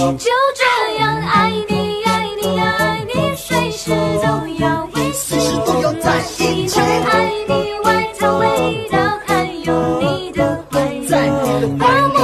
就这样爱你爱你爱你，随时都要一起，随时都要在一起。爱你外套味道，还有你的怀抱，把梦。